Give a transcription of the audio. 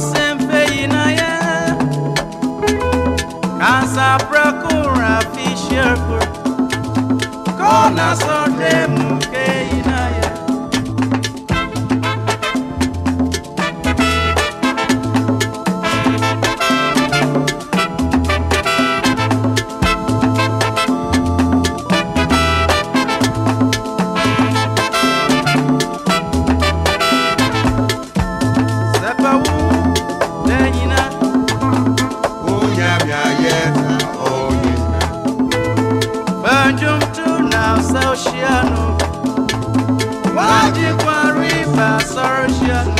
Semfe yinaye Kansa Kona muke Soroshiano. Why do you worry about Soroshiano?